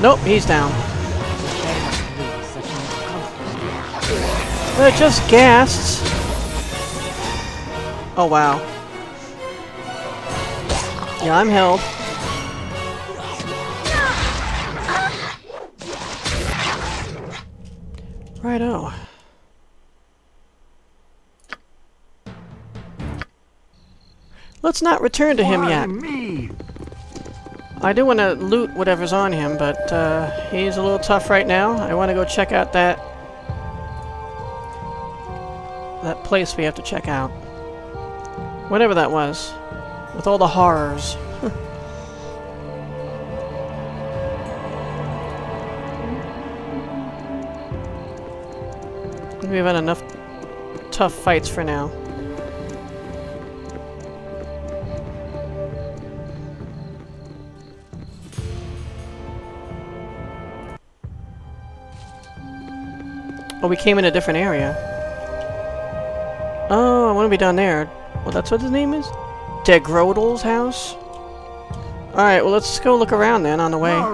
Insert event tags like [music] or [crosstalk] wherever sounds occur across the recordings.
Nope, he's down. They're just ghasts. Oh, wow. Yeah, I'm held. Righto. Let's not return to him Why yet. me? I do want to loot whatever's on him, but uh, he's a little tough right now. I want to go check out that that place we have to check out. Whatever that was. With all the horrors. [laughs] We've had enough tough fights for now. Oh, we came in a different area. Oh, I want to be down there. Well, that's what his name is? Degrodel's house? Alright, well, let's go look around then on the way. All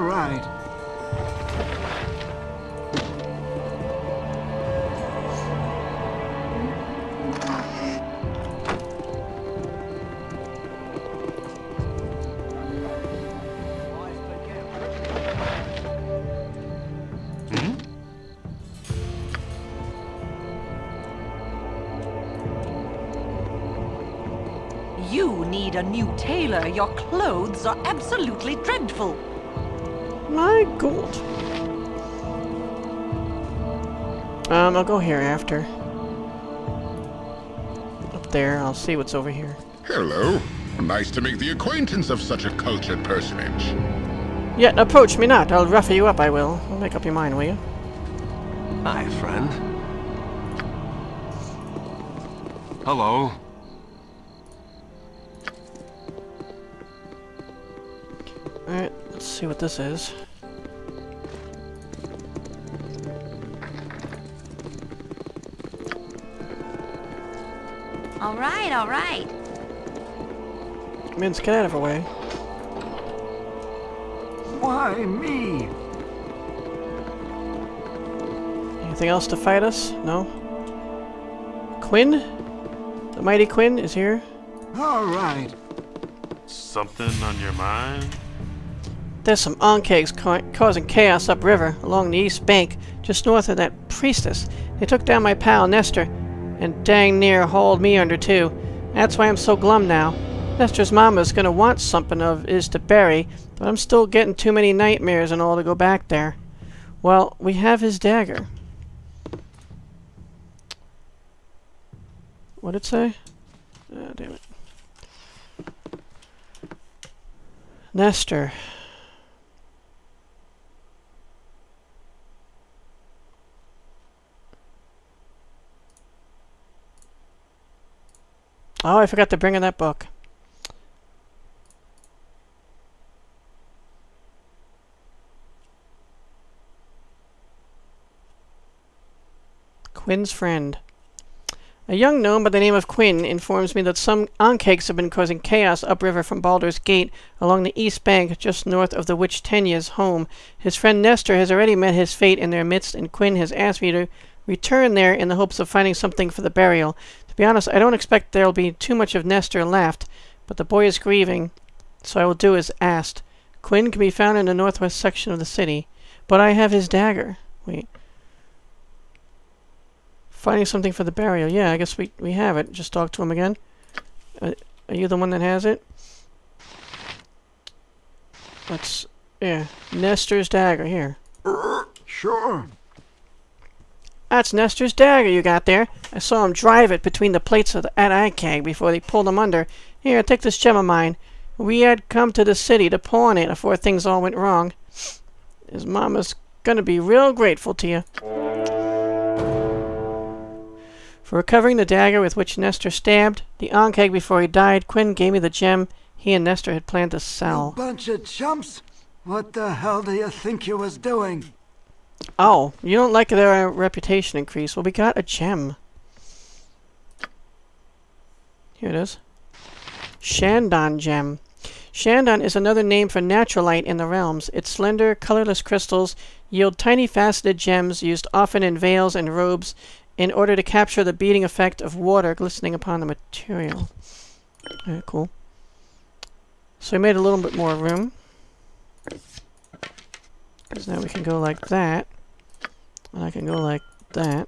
clothes are absolutely dreadful. My god. Um, I'll go here after. Up there, I'll see what's over here. Hello. Nice to make the acquaintance of such a cultured personage. Yet approach me not, I'll rough you up, I will. I'll make up your mind, will you? Hi, friend. Hello. Alright, let's see what this is. All right, all right. Minsc, get out of her way. Why me? Anything else to fight us? No? Quinn? The mighty Quinn is here? All right. Something on your mind? There's some Ankhegs ca causing chaos upriver, along the east bank, just north of that priestess. They took down my pal, Nestor, and dang near hauled me under too. That's why I'm so glum now. Nestor's mama's gonna want something of is to bury, but I'm still getting too many nightmares and all to go back there. Well, we have his dagger. What'd it say? Oh, damn it. Nestor. Oh, I forgot to bring in that book. Quinn's friend. A young gnome by the name of Quinn informs me that some Ankhegs have been causing chaos upriver from Baldur's Gate along the east bank just north of the witch Tenya's home. His friend Nestor has already met his fate in their midst, and Quinn has asked me to return there in the hopes of finding something for the burial. Be honest, I don't expect there'll be too much of Nestor left, but the boy is grieving, so I will do as asked. Quinn can be found in the northwest section of the city, but I have his dagger. Wait. Finding something for the burial. Yeah, I guess we, we have it. Just talk to him again. Uh, are you the one that has it? That's... Yeah. Nestor's dagger. Here. Sure. That's Nestor's dagger you got there. I saw him drive it between the plates of the at before they pulled him under. Here, take this gem of mine. We had come to the city to pawn it before things all went wrong. His mama's gonna be real grateful to you. For recovering the dagger with which Nestor stabbed the Ankheg before he died, Quinn gave me the gem he and Nestor had planned to You sell. bunch of chumps. What the hell do you think you was doing? Oh, you don't like their uh, reputation increase. Well, we got a gem. Here it is. Shandon gem. Shandon is another name for natural light in the realms. Its slender, colorless crystals yield tiny faceted gems used often in veils and robes in order to capture the beating effect of water glistening upon the material. Very cool. So we made a little bit more room. Because now we can go like that. And I can go like that.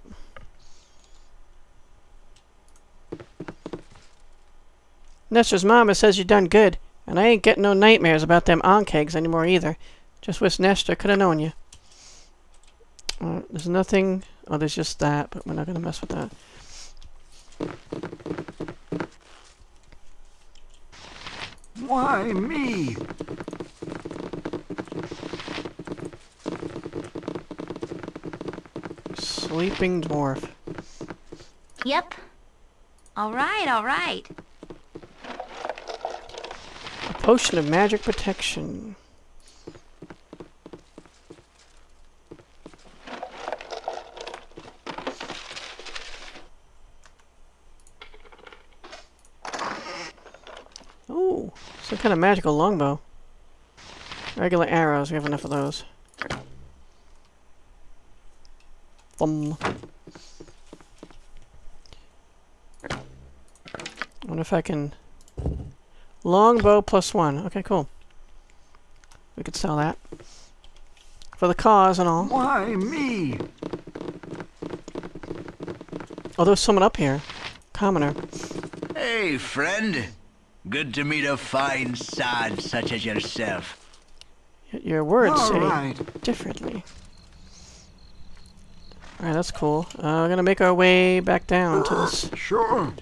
Nestor's mama says you done good, and I ain't getting no nightmares about them ankhegs anymore either. Just wish Nestor could have known you. Uh, there's nothing... Oh, there's just that, but we're not going to mess with that. Why me? Sleeping dwarf. Yep. All right, all right. A potion of magic protection. Ooh, some kind of magical longbow. Regular arrows, we have enough of those. Thumb. wonder if I can... Longbow plus one. Okay, cool. We could sell that. For the cause and all. Why me? Oh, there's someone up here. Commoner. Hey, friend. Good to meet a fine sod such as yourself. Your words All say right. differently. Alright, that's cool. Uh, we're gonna make our way back down to this. [gasps] Sure.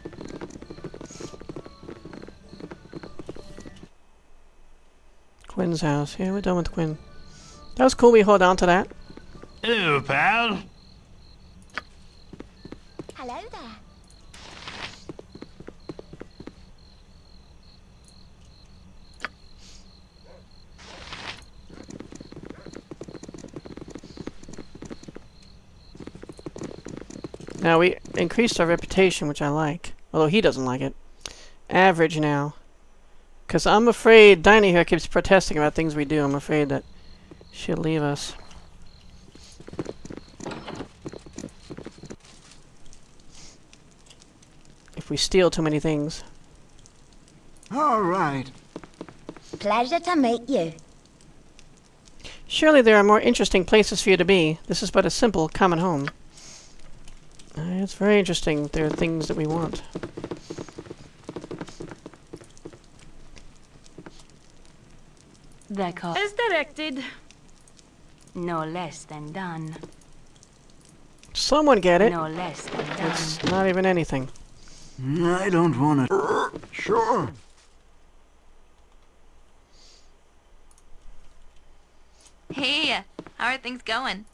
Quinn's house. Yeah, we're done with Quinn. That was cool. We hold on to that. Hello, pal. Now we increased our reputation, which I like. Although he doesn't like it. Average now. Because I'm afraid Dynaheir keeps protesting about things we do. I'm afraid that she'll leave us. If we steal too many things. All right. Pleasure to meet you. Surely there are more interesting places for you to be. This is but a simple common home. It's very interesting. There are things that we want. D'accord. As directed. No less than done. Someone get it. No less than done. It's not even anything. I don't want to. Sure. Hey, how are things going?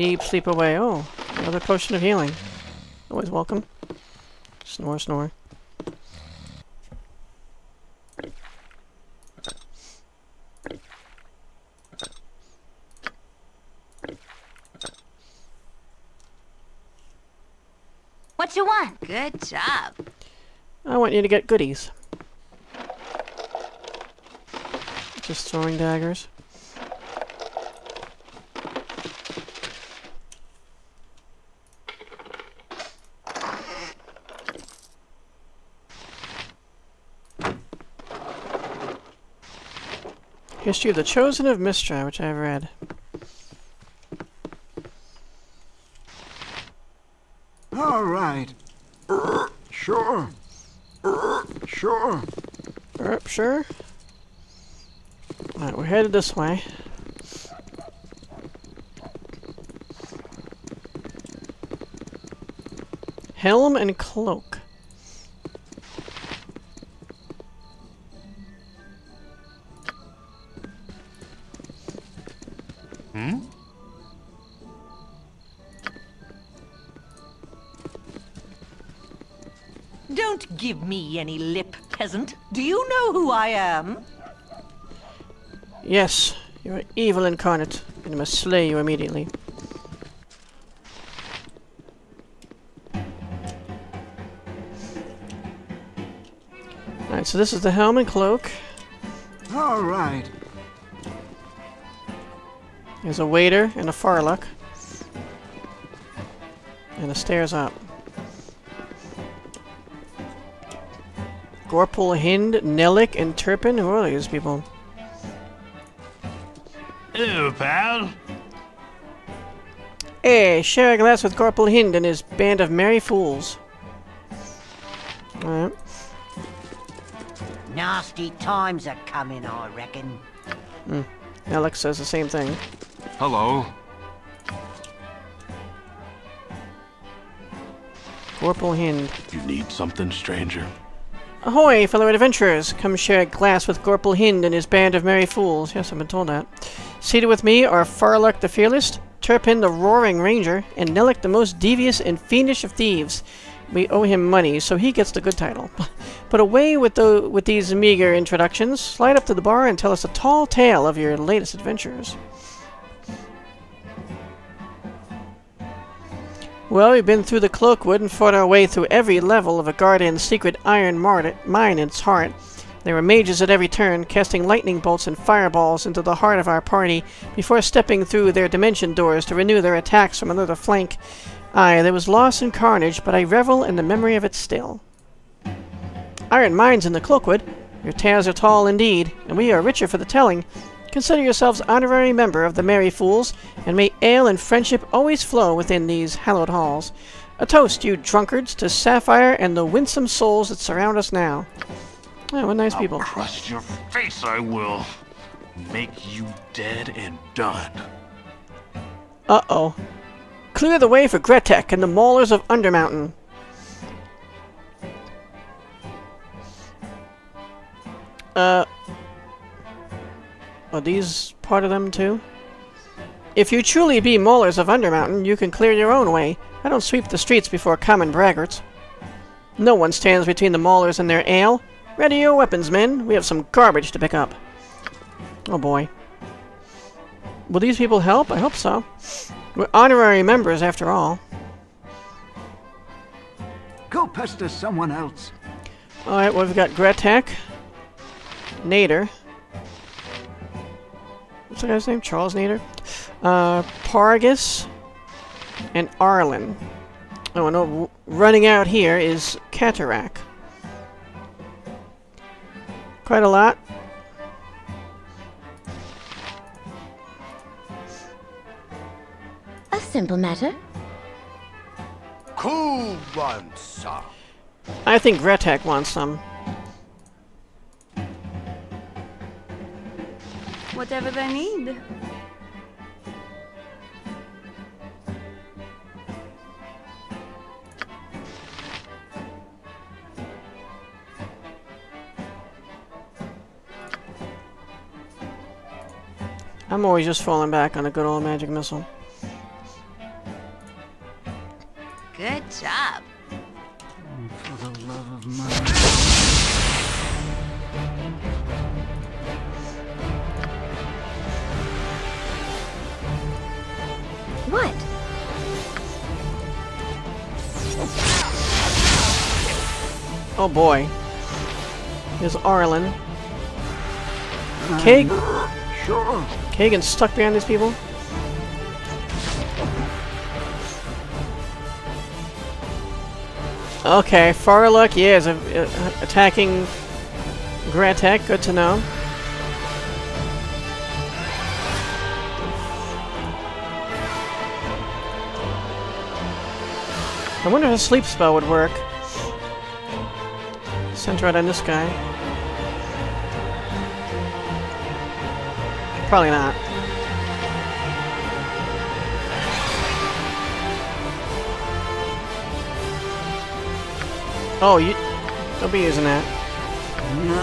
Sleep, sleep away. Oh, another potion of healing. Always welcome. Snore, snore. What you want? Good job. I want you to get goodies. Just throwing daggers. History of the Chosen of Mystra, which I've read. All right. Sure. Sure. Yep, sure. Alright, we're headed this way. Helm and cloak. Hmm? Don't give me any lip, peasant. Do you know who I am? Yes, you're evil incarnate, and I must slay you immediately. Alright, so this is the helm and cloak. Alright, there's a waiter and a Farluck. And the stairs up. Gorpul Hind, Nelik, and Turpin? Who are these people? Hello, pal. Hey, share a glass with Gorpul Hind and his band of merry fools. Alright. Nasty times are coming, I reckon. Hmm. Nelik says the same thing. Hello. Gorpul Hind. You need something, stranger? Ahoy, fellow adventurers! Come share a glass with Gorpul Hind and his band of merry fools. Yes, I've been told that. Seated with me are Farluck the Fearless, Turpin the Roaring Ranger, and Nelik the most devious and fiendish of thieves. We owe him money, so he gets the good title. [laughs] but away with the with these meager introductions. Slide up to the bar and tell us a tall tale of your latest adventures. Well, we've been through the Cloakwood and fought our way through every level of a Guardian's secret iron mine in its heart. There were mages at every turn, casting lightning bolts and fireballs into the heart of our party before stepping through their dimension doors to renew their attacks from another flank. Aye, there was loss and carnage, but I revel in the memory of it still. Iron mines in the Cloakwood. Your tales are tall indeed, and we are richer for the telling. Consider yourselves honorary member of the Merry Fools, and may ale and friendship always flow within these hallowed halls. A toast, you drunkards, to Sapphire and the winsome souls that surround us now. Oh, what nice people. crush your face, I will. Make you dead and done. Uh-oh. Clear the way for Gretek and the Maulers of Undermountain. Uh... Are these part of them, too? If you truly be Maulers of Undermountain, you can clear your own way. I don't sweep the streets before common braggarts. No one stands between the Maulers and their ale. Ready your weapons, men. We have some garbage to pick up. Oh boy. Will these people help? I hope so. We're honorary members, after all. Go pester someone else. Alright, well, we've got Gretek, Nader. What's the guy's name? Charles Nader? Uh, Pargus, and Arlen. Oh, and running out here is Cataract. Quite a lot. A simple matter. Cool wants some? I think Gretek wants some. Whatever they need. I'm always just falling back on a good old magic missile. Good job. Oh boy. Here's Arlen. Kag Sure. Kagain's stuck behind these people? Okay, Farluck, yeah, is uh, attacking Gretek. Good to know. I wonder if a sleep spell would work. Center right on this guy. Probably not. Oh, you don't be using that.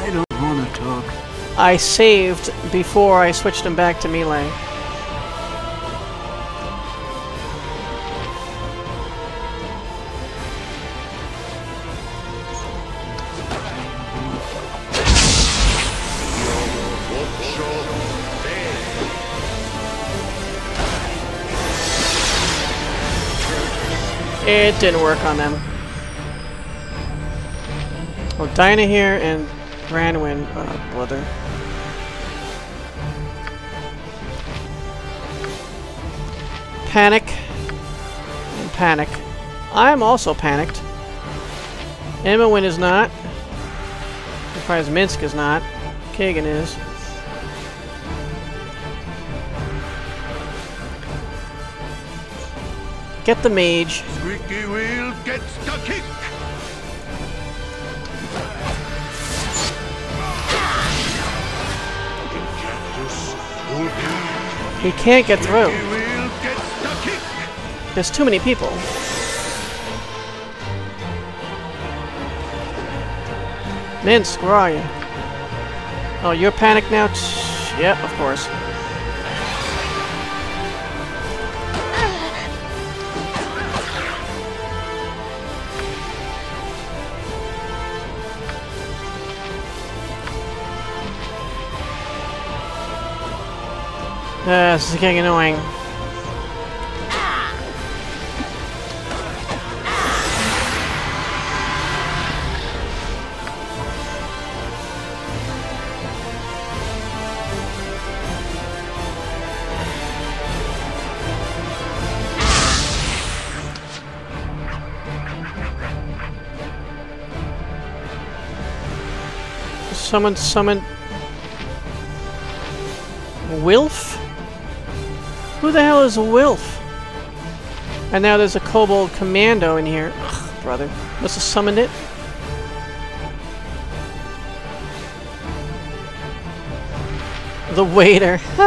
I don't want to talk. I saved before I switched him back to melee. It didn't work on them. Well, Dynaheir and Branwen, uh, brother. Panic. And panic. I'm also panicked. Emma is not. Surprised Minsc is not. Kagain is. Get the mage. Squeaky wheel gets the kick. He can't get through. Wheel gets the kick. There's too many people. Minsc, where are you? Oh, you're panicked now? Yep, of course. Uh, this is getting annoying. Summon, summon... Wilf? Who the hell is a Wilf? And now there's a Kobold Commando in here. Ugh, brother. Must have summoned it. The waiter. [laughs]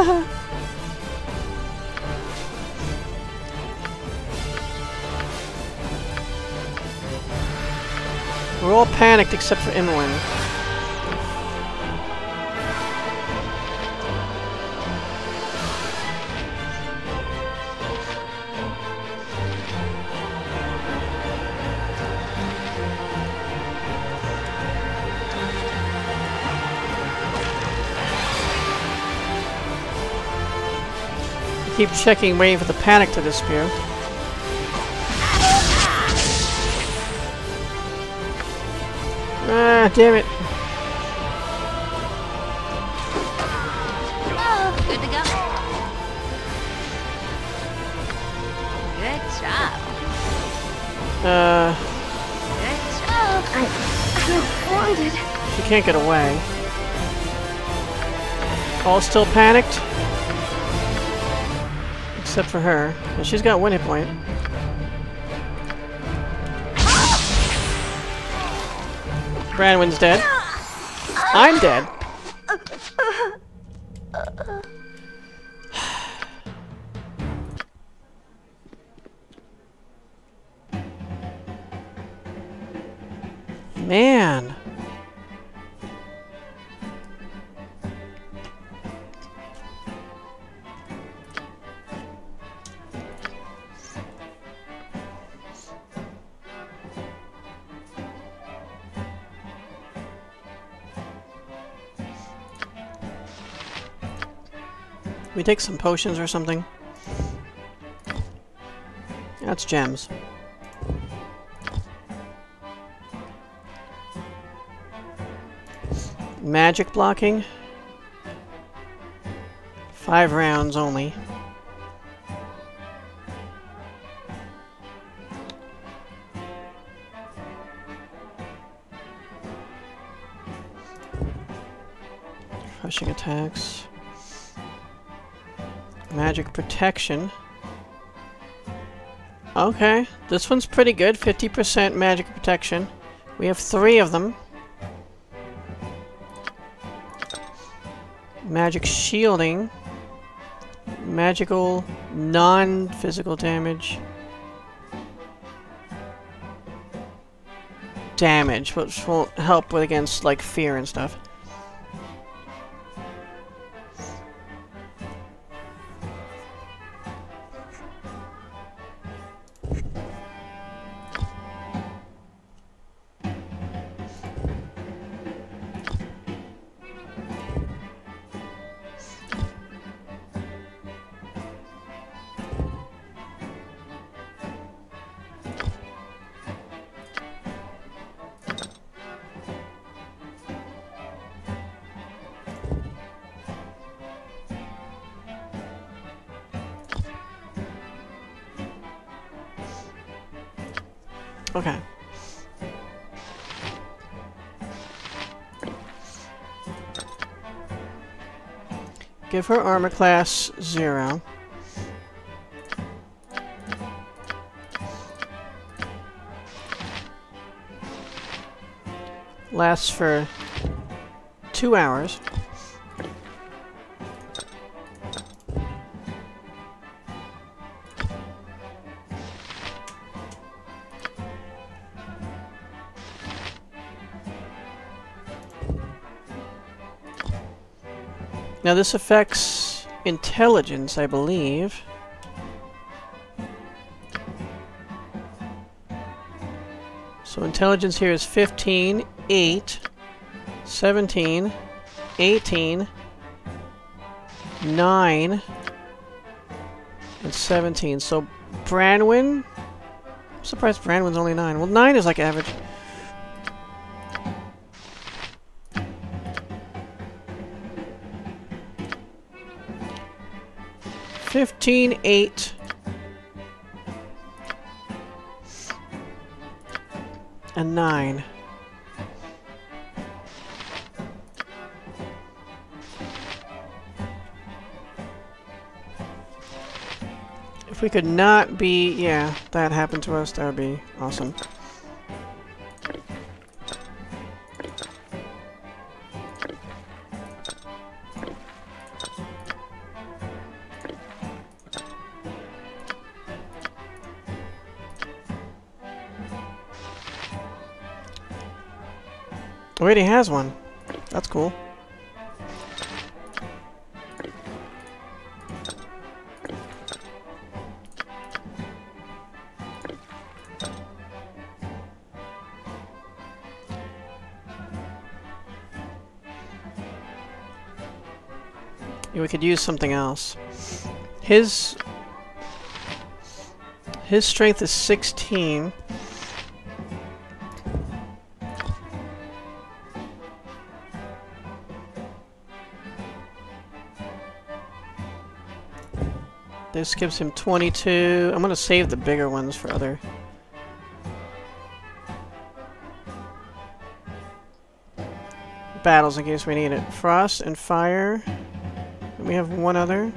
We're all panicked except for Emmeline. Keep checking, waiting for the panic to disappear. Ah, damn it. Oh, good to go. Good job. Uh, Good job. I, I feel wounded. she can't get away. All still panicked? Except for her. And she's got one hit point. Branwen's dead. I'm dead. [sighs] Man. Take some potions or something. That's gems. Magic blocking. Five rounds only. Protection. Okay, this one's pretty good. 50% magic protection. We have three of them. Magic shielding. Magical non-physical damage. Damage, which won't help with against like fear and stuff. Her armor class zero. Lasts for two hours. Now this affects intelligence, I believe. So intelligence here is 15, 8, 17, 18, 9, and 17. So Branwen? I'm surprised Branwen's only 9. Well, 9 is like average. Fifteen, eight, and nine. If we could not be, yeah, that happened to us, that would be awesome. Oh, Already has one. That's cool. We could use something else. His his strength is 16. This gives him 22. I'm gonna save the bigger ones for other. Battles in case we need it. Frost and fire. And we have one other.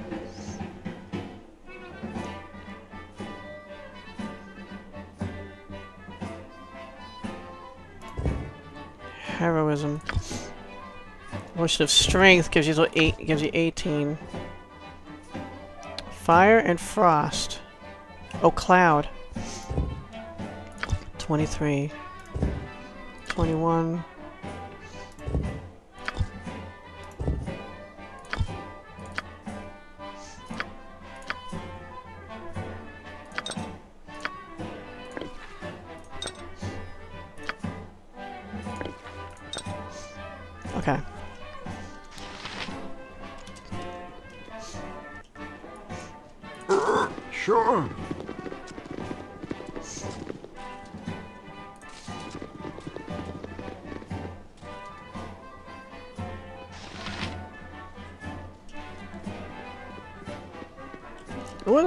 Heroism. Motion of strength gives you eight gives you 18. Fire and frost. Oh, cloud. 23. 21.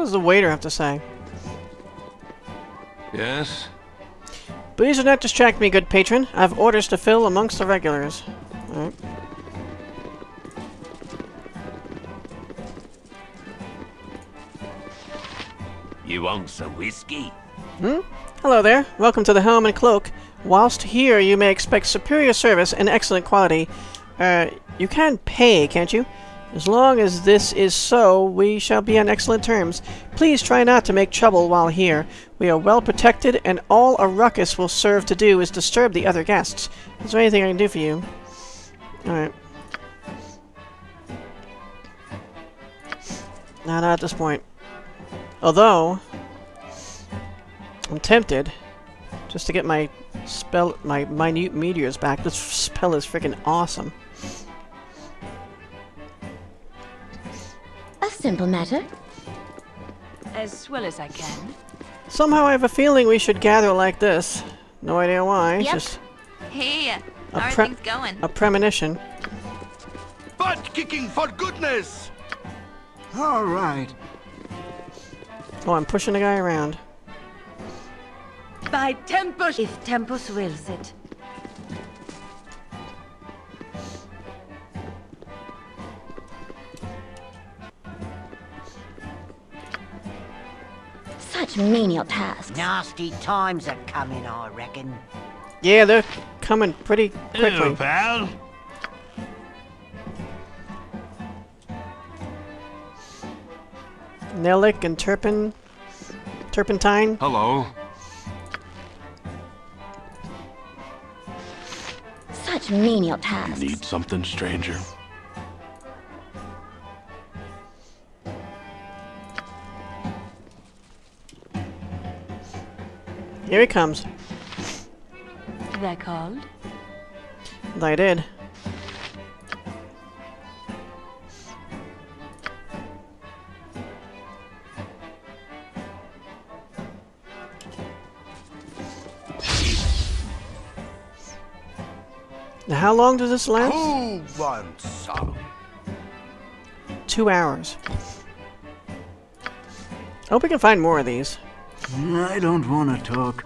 Does the waiter have to say? Yes? Please do not distract me, good patron. I have orders to fill amongst the regulars. Alright. You want some whiskey? Hmm? Hello there. Welcome to the Helm and Cloak. Whilst here, you may expect superior service and excellent quality. Uh, you can pay, can't you? As long as this is so, we shall be on excellent terms. Please try not to make trouble while here. We are well protected, and all a ruckus will serve to do is disturb the other guests. Is there anything I can do for you? Alright. No, not at this point. Although, I'm tempted just to get my spell, my minute meteors back. This spell is freaking awesome. Simple matter. As well as I can. Somehow I have a feeling we should gather like this. No idea why. It's Yep. just Hey, A how are things going? a premonition. Butt kicking for goodness! All right. Oh, I'm pushing the guy around. By Tempus! If Tempus wills it. Such menial tasks. Nasty times are coming, I reckon. Yeah, they're coming pretty quickly. Hello, pal. Nelik and Turpin... Turpentine? Hello. Such menial tasks. You Need something, stranger? Here he comes. They called? I did. Now, how long does this last? Who wants some? Two hours. I hope we can find more of these. I don't want to talk.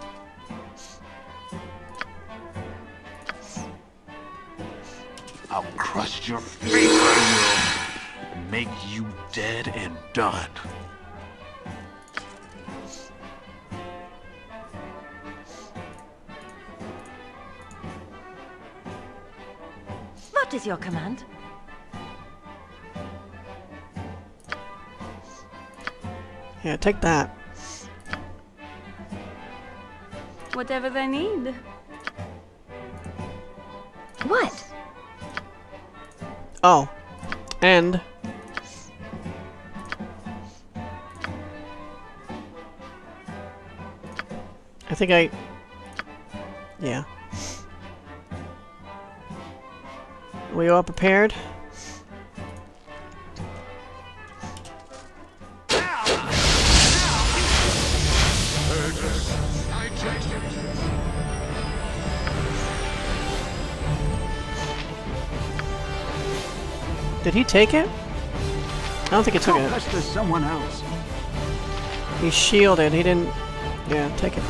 I'll crush your face, Make you dead and done. What is your command? Yeah, take that. Whatever they need. What? Oh. And... I think I... Yeah. We all prepared? Did he take it? I don't think he took it. someone else. He shielded. He didn't. Yeah, take it.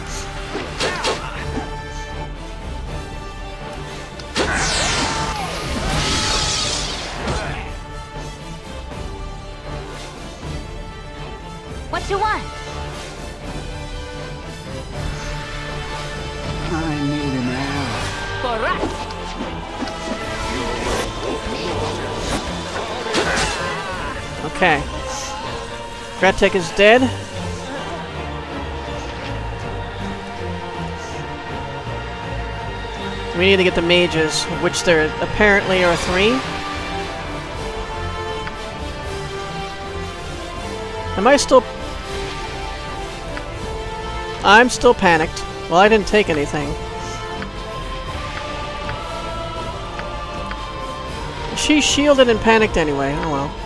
Gretek is dead. We need to get the mages, which there apparently are three. Am I still... I'm still panicked. Well, I didn't take anything. She shielded and panicked anyway. Oh well.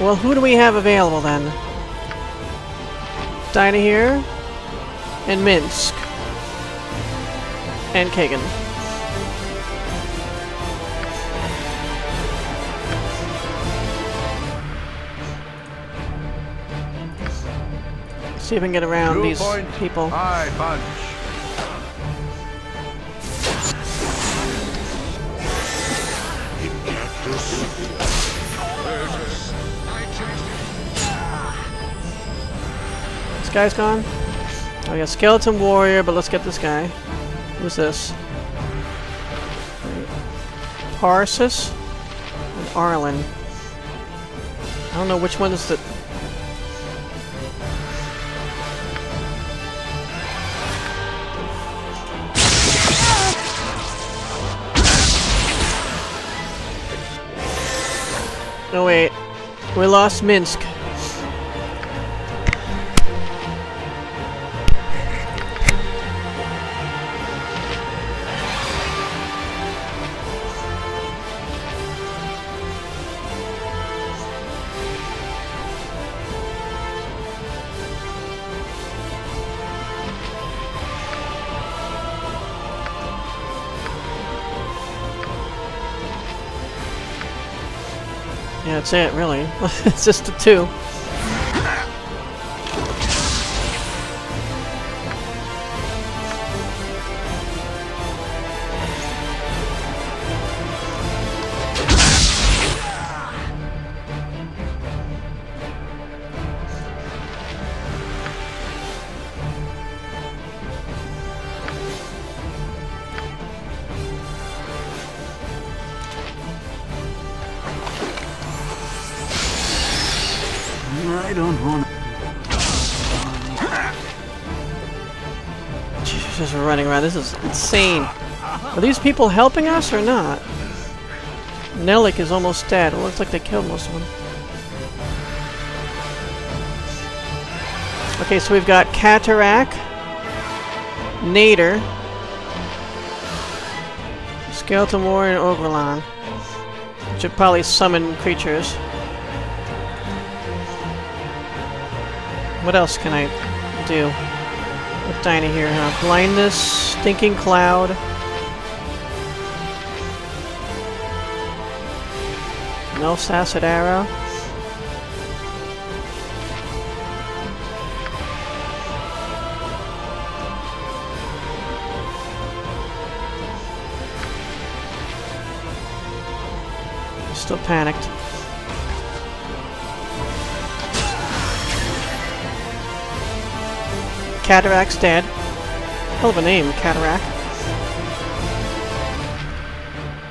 Well, who do we have available then? Dynaheir. And Minsc. And Kagain. See if we can get around these point people. Punch. This guy's gone? I got Skeleton Warrior, but let's get this guy. Who's this? Parsis and Arlen. I don't know which one is the... No, wait. We lost Minsc. It, really. [laughs] it's just the two. Jesus, we're running around. This is insane. Are these people helping us or not? Nelik is almost dead. It looks like they killed most of them. Okay, so we've got Cataract, Nader, Skeleton War, and Ogrelon. Should probably summon creatures. What else can I do with Dynaheir, huh? Blindness, Stinking Cloud. No Acid Arrow. Still panicked. Cataract's dead. Hell of a name, Cataract.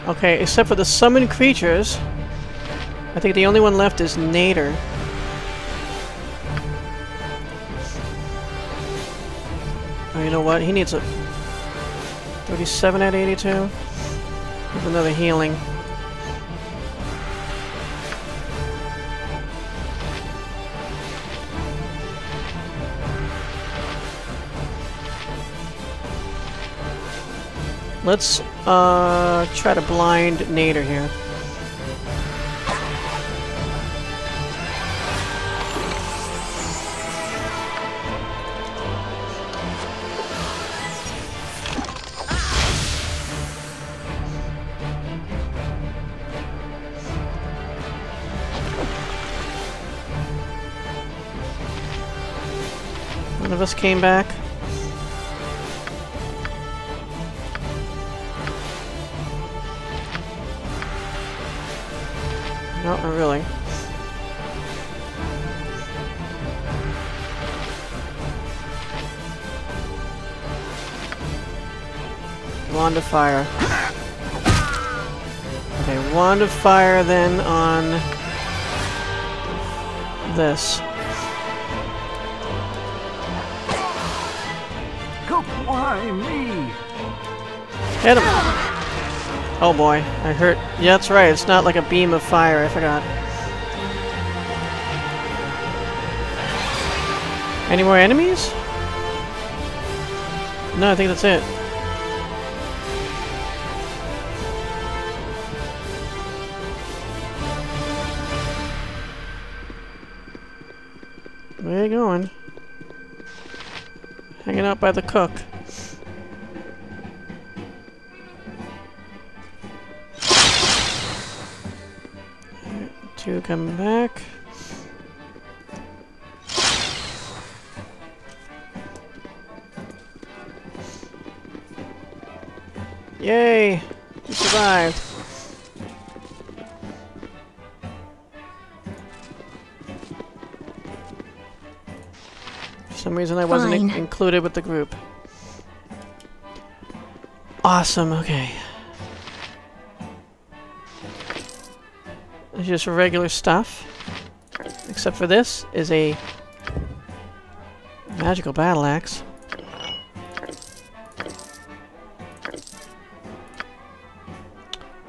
Okay, except for the summoned creatures, I think the only one left is Nader. Oh, you know what? He needs a 37 at 82. With another healing. Let's uh, try to blind Nader here. One of us came back. Fire. Okay, Wand of Fire then on this. Go, why me? Hit him! Oh boy, I hurt. Yeah, that's right. It's not like a beam of fire. I forgot. Any more enemies? No, I think that's it. By the cook. Two coming back. Yay! We survived. Reason I wasn't in- included with the group. Awesome, okay. It's just regular stuff. Except for this is a magical battle axe.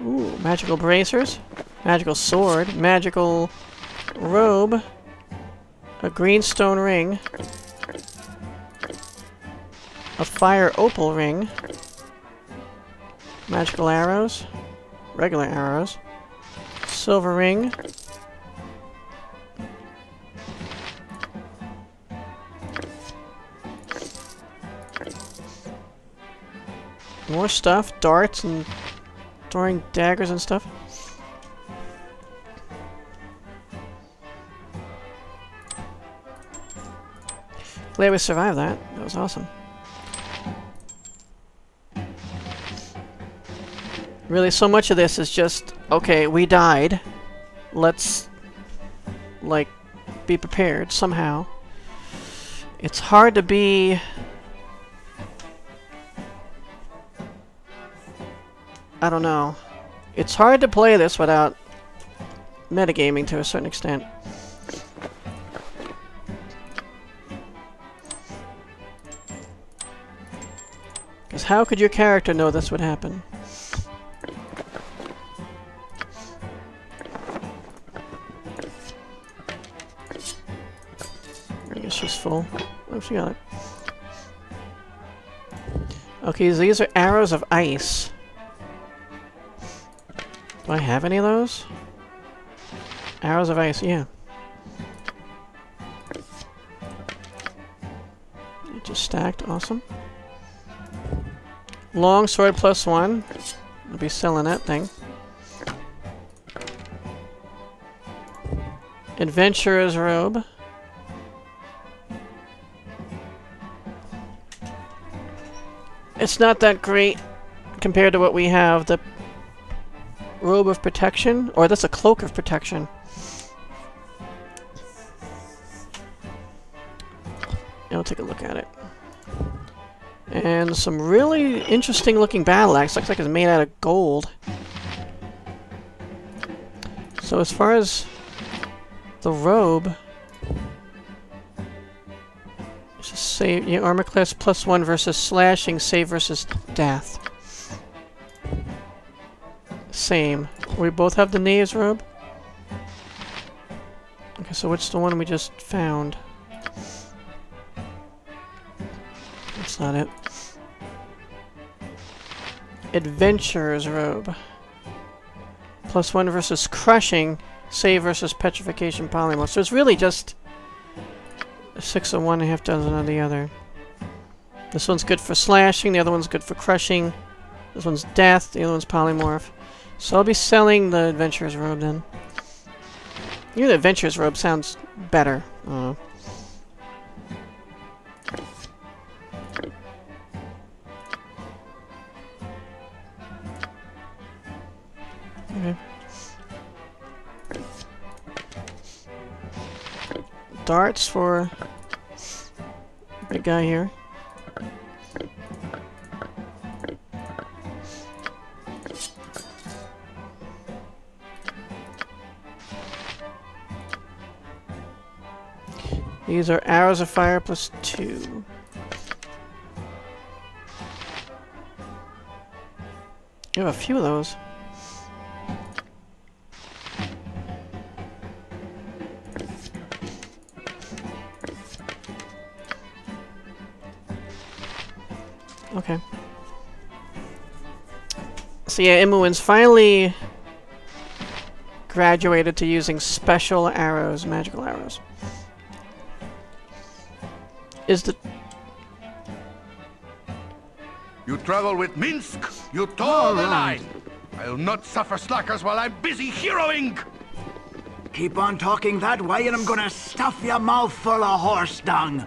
Ooh, magical bracers, magical sword, magical robe, a green stone ring, a fire opal ring, magical arrows, regular arrows, silver ring, more stuff, darts and throwing daggers and stuff. Glad we survived that. That was awesome. Really, so much of this is just, okay, we died. Let's, like, be prepared somehow. It's hard to be... I don't know. It's hard to play this without metagaming to a certain extent. Because how could your character know this would happen? She's. Oh, she got it. Okay, these are arrows of ice. Do I have any of those? Arrows of ice, yeah. It just stacked, awesome. Long sword plus one. I'll be selling that thing. Adventurer's robe. It's not that great compared to what we have. The robe of protection, or that's a cloak of protection. I'll take a look at it. And some really interesting looking battle axe. Looks like it's made out of gold. So as far as the robe, save yeah, armor class plus one versus slashing, save versus death. Same. We both have the knave's robe. Okay, so what's the one we just found? That's not it. Adventurer's robe. Plus one versus crushing, save versus petrification polymorph. So it's really just six of one, a half dozen of the other. This one's good for slashing, the other one's good for crushing. This one's death, the other one's polymorph. So I'll be selling the adventurer's robe then. Even the adventurer's robe sounds better. Uh. Darts for big guy here. These are arrows of fire plus two. You have a few of those. So yeah, Imoen's finally graduated to using special arrows, magical arrows. Is the You travel with Minsc, you toe the line. I'll not suffer slackers while I'm busy heroing. Keep on talking that way and I'm gonna stuff your mouth full of horse dung.